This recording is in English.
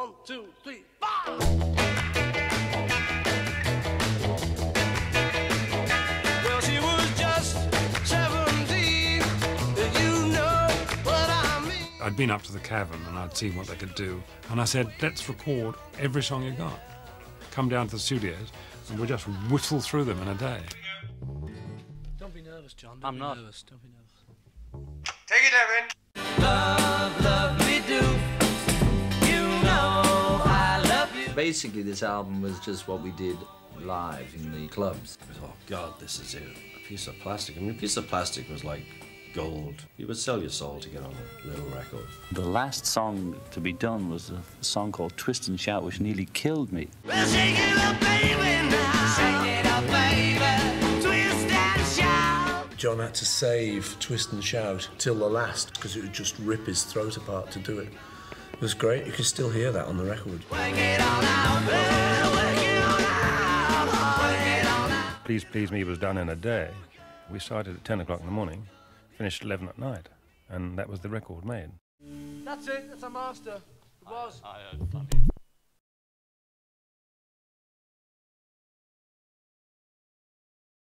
One, two, three, four. Well, she was just 17. You know what I mean. I'd been up to the cavern and I'd seen what they could do. And I said, let's record every song you got. Come down to the studios and we'll just whistle through them in a day. Don't be nervous, John. I'm not. nervous. Don't be nervous. Basically, this album was just what we did live in the clubs. Oh God, this is it. A piece of plastic. I mean, a piece of plastic was like gold. You would sell your soul to get on a little record. The last song to be done was a song called Twist and Shout, which nearly killed me. Well, shake it up, baby, now. Shake it up, baby. Twist and shout. John had to save Twist and Shout till the last because it would just rip his throat apart to do it. It was great. You can still hear that on the record. Please Please Me was done in a day. We started at 10 o'clock in the morning, finished 11 at night, and that was the record made. That's it. That's a master. It was. I, I, funny.